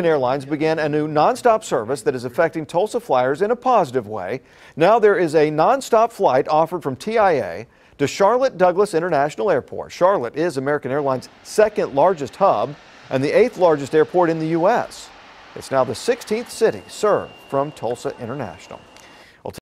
American Airlines began a new nonstop service that is affecting Tulsa flyers in a positive way. Now there is a nonstop flight offered from TIA to Charlotte Douglas International Airport. Charlotte is American Airlines' second largest hub and the eighth largest airport in the U.S. It's now the 16th city served from Tulsa International.